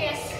Yes.